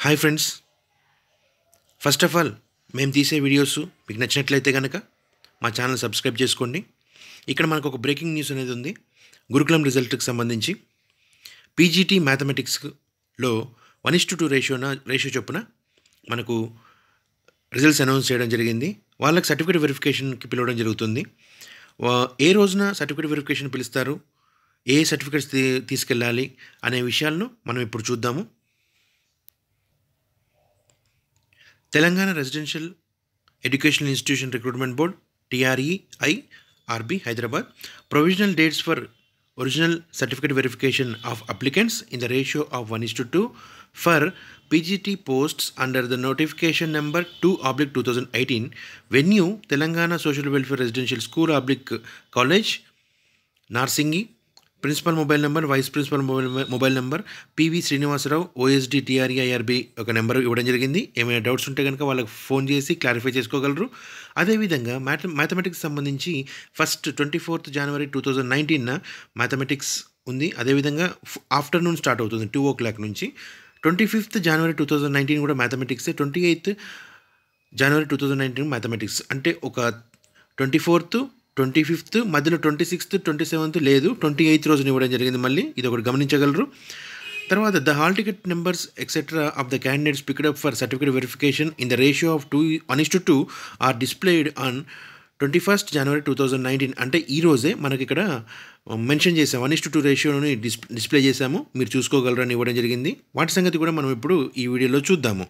Hi friends first of all మేము తీసే videos మీకు నచ్చినట్లయితే కనుక మా ఛానల్ సబ్స్క్రైబ్ చేసుకోండి. ఇక్కడ మనకు ఒక బ్రేకింగ్ న్యూస్ అనేది ఉంది. గురుకులం రిజల్ట్కి సంబంధించి పీజీటీ మ్యాథమెటిక్స్లో వన్ ఇస్ టు టూ రేషియోన రేషియో చొప్పున మనకు రిజల్ట్స్ అనౌన్స్ చేయడం జరిగింది. వాళ్ళకి సర్టిఫికేట్ వెరిఫికేషన్కి పిలవడం జరుగుతుంది. వా- ఏ రోజున సర్టిఫికేట్ వెరిఫికేషన్ పిలుస్తారు? ఏ సర్టిఫికేట్స్ తీ తీసుకెళ్ళాలి? అనే విషయాలను మనం ఇప్పుడు చూద్దాము. Telangana Residential Educational Institution Recruitment Board TREI RB Hyderabad. Provisional dates for original certificate verification of applicants in the ratio of 1 is to 2 for PGT posts under the notification number 2 oblique 2018 venue Telangana Social Welfare Residential School oblique College Narsingi principal mobile number vice principal mobile mobile number PV Srinivasa Rao OSD TREIRB ఒక number ఇవ్వడం జరిగింది. ఏమైనా doubts ఉంటే కనుక వాళ్ళకి phone చేసి clarify చేసుకోగలరు. అదేవిధంగా మ్యాథ మ్యాథమెటిక్స్ సంబంధించి first twenty fourth January two thousand నైన్టీన్న mathematics ఉంది. అదేవిధంగా ఆఫ్టర్నూన్ స్టార్ట్ అవుతుంది టూ ఓ క్లాక్ నుంచి. Twenty fifth January two thousand nineteen కూడా mathematics. Twenty eighth January two thousand nineteen mathematics. అంటే ఒక ట్వంటీ ఫోర్త్ ట్వంటీ ఫిఫ్త్ మధ్యలో twenty sixth twenty seventh లేదు. Twenty eighth రోజున ఇవ్వడం జరిగింది మళ్ళీ. ఇది ఒకటి గమనించగలరు. తర్వాత the hall ticket numbers etcetera of the candidates picked up for certificate verification in the ratio of two one is to two are displayed on twenty first January two thousand nineteen అంటే ఈ రోజే మనకి ఇక్కడ mention చేసాం one is to two రేషియోని డిస్ display చేసాము మీరు చూసుకోగలరని ఇవ్వడం జరిగింది. వాటి సంగతి కూడా మనం ఇప్పుడు ఈ వీడియోలో చూద్దాము.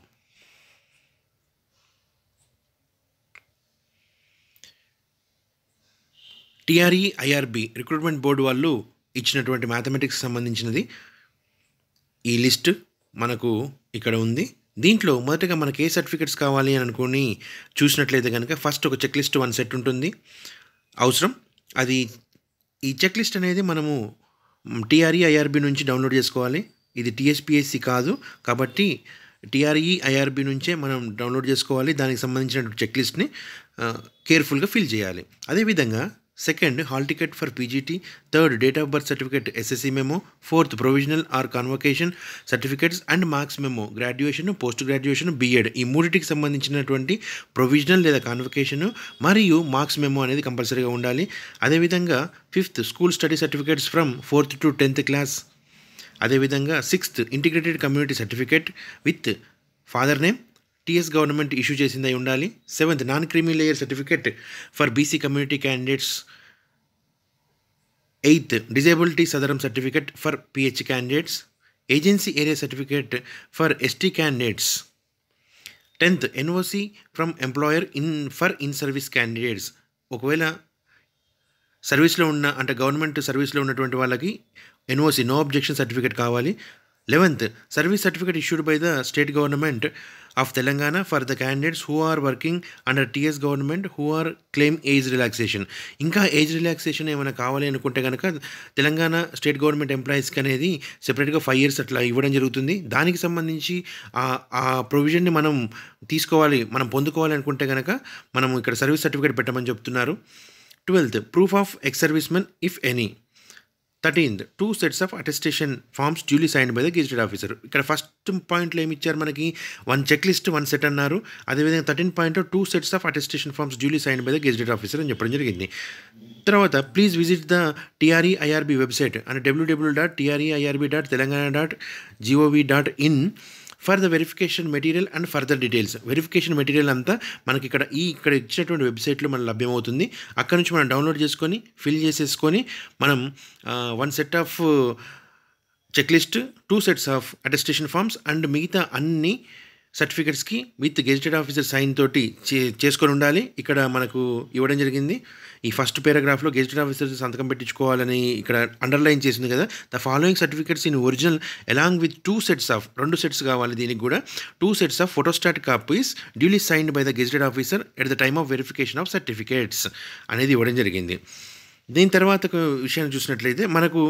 టిఆర్ఈ ఐఆర్బి రిక్రూట్మెంట్ బోర్డు వాళ్ళు ఇచ్చినటువంటి మ్యాథమెటిక్స్ సంబంధించినది ఈ లిస్ట్ మనకు ఇక్కడ ఉంది. దీంట్లో మొదటగా మనకి ఏ సర్టిఫికెట్స్ కావాలి అని అనుకుని చూసినట్లయితే కనుక ఫస్ట్ ఒక చెక్ లిస్ట్ వన్ సెట్ ఉంటుంది. అవసరం. అది ఈ చెక్ లిస్ట్ అనేది మనము టీఆర్ఈ ఐఆర్బి నుంచి డౌన్లోడ్ చేసుకోవాలి. ఇది టీఎస్పిఎస్సి కాదు. కాబట్టి టీఆర్ఈ ఐఆర్బి నుంచే మనం డౌన్లోడ్ చేసుకోవాలి. దానికి సంబంధించిన చెక్ లిస్ట్ని కేర్ఫుల్గా ఫిల్ చేయాలి. అదేవిధంగా second hall ticket for PGT third date of birth certificate SSC memo fourth provisional or convocation certificates and marks memo graduation post graduation BEd ఈ మూడింటికి సంబంధించినటువంటి ప్రొవిజనల్ లేదా కాన్వకేషన్ మరియు మార్క్స్ మెమో అనేది కంపల్సరీగా ఉండాలి. అదేవిధంగా fifth school study certificates from fourth to tenth class అదేవిధంగా sixth integrated community certificate with father name TS government issue చేసిందై ఉండాలి. Seventh non creamy layer certificate for BC community candidates. Eighth disability Sadarem certificate for PH candidates. Agency area certificate for ST candidates. Tenth NOC from employer in for in service candidates. ఒకవేళ సర్వీస్లో ఉన్న అంటే government సర్వీస్లో ఉన్నటువంటి వాళ్ళకి NOC no objection certificate కావాలి. Eleventh service certificate issued by the state government of Telangana for the candidates who are working under TS government who are claim age relaxation. ఇంకా age relaxation ఏమైనా కావాలి అనుకుంటే కనుక Telangana state government ఎంప్లాయీస్కి అనేది సెపరేట్గా five years అట్లా ఇవ్వడం జరుగుతుంది. దానికి సంబంధించి ఆ- ప్రొవిజన్ని మనం తీసుకోవాలి మనం పొందుకోవాలి అనుకుంటే కనుక మనం ఇక్కడ సర్వీస్ సర్టిఫికేట్ పెట్టమని చెప్తున్నారు. Twelfth proof of ex servicemen if any thirteenth. Two sets of attestation forms duly signed by the gazetted officer ఇక్కడ ఫస్ట్ పాయింట్లో ఏమి ఇచ్చారు మనకి? One check list one set అన్నారు. అదేవిధంగా thirteen point two sets of attestation forms duly signed by the gazetted officer అని చెప్పడం జరిగింది. తర్వాత please visit the TRE IRB website and WWW dot TRE IRB dot Telangana dot gov dot in for the verification material and further details. Verification material అంతా మనకి ఇక్కడ ఈ ఇక్కడ ఇచ్చినటువంటి వెబ్సైట్లో మనం లభ్యమవుతుంది. అక్కడ నుంచి మనం డౌన్లోడ్ చేసుకొని ఫిల్ చేసేసుకొని మనం one set of checklist two sets of attestation forms and మిగతా అన్ని సర్టిఫికెట్స్కి విత్ గెజిటెడ్ ఆఫీసర్ సైన్ తోటి చే చేసుకొని ఉండాలి. ఇక్కడ మనకు ఇవ్వడం జరిగింది. ఈ ఫస్ట్ పేరాగ్రాఫ్లో గెజిటెడ్ ఆఫీసర్ సంతకం పెట్టించుకోవాలని ఇక్కడ అండర్లైన్ చేసింది కదా. The following certificates in original along with two sets of రెండు సెట్స్ కావాలి దీనికి కూడా. Two sets of photostat copies duly signed by the gazetted officer at the time of verification of certificates అనేది ఇవ్వడం జరిగింది. దీని తర్వాత విషయాన్ని చూసినట్లయితే మనకు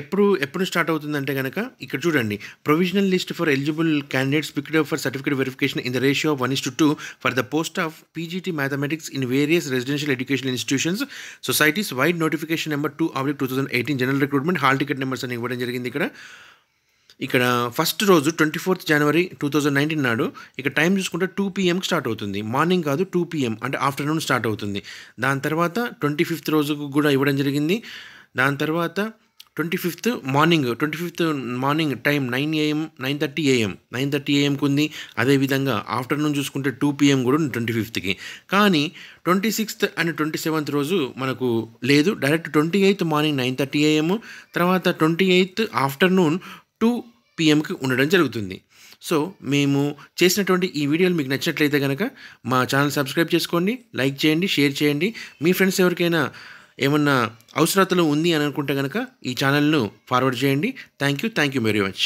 ఎప్పుడు ఎప్పుడు స్టార్ట్ అవుతుందంటే కనుక ఇక్కడ చూడండి. Provisional list for eligible candidates picked for certificate verification in the ratio of one is to two for the post of PGT mathematics in various residential education institutions societies vide notification number two oblique two thousand eighteen general recruitment hall ticket numbers అని ఇవ్వడం జరిగింది ఇక్కడ. ఇక్కడ first రోజు twenty fourth January two thousand nineteen నాడు ఇక time చూసుకుంటే two పీఎంకి స్టార్ట్ అవుతుంది. మార్నింగ్ కాదు టూ పీఎం అంటే ఆఫ్టర్నూన్ స్టార్ట్ అవుతుంది. దాని తర్వాత ట్వంటీ ఫిఫ్త్ రోజుకు కూడా ఇవ్వడం జరిగింది. దాని తర్వాత twenty fifth morning twenty fifth morning time nine AM nine thirty AM nine thirty ఏఎంకి ఉంది. అదేవిధంగా ఆఫ్టర్నూన్ చూసుకుంటే టూ పీఎం కూడా ఉంది ట్వంటీ ఫిఫ్త్కి కానీ twenty sixth and twenty seventh రోజు మనకు లేదు. Direct twenty eighth morning nine thirty AM తర్వాత ట్వంటీ ఎయిత్ ఆఫ్టర్నూన్ టూ పిఎంకి ఉండడం జరుగుతుంది. సో మేము చేసినటువంటి ఈ వీడియోలు మీకు నచ్చినట్లయితే కనుక మా ఛానల్ సబ్స్క్రైబ్ చేసుకోండి లైక్ చేయండి షేర్ చేయండి. మీ ఫ్రెండ్స్ ఎవరికైనా ఏమన్నా అవసరతలు ఉంది అని అనుకుంటే కనుక ఈ ఛానల్ను ఫార్వర్డ్ చేయండి. Thank you thank you very much.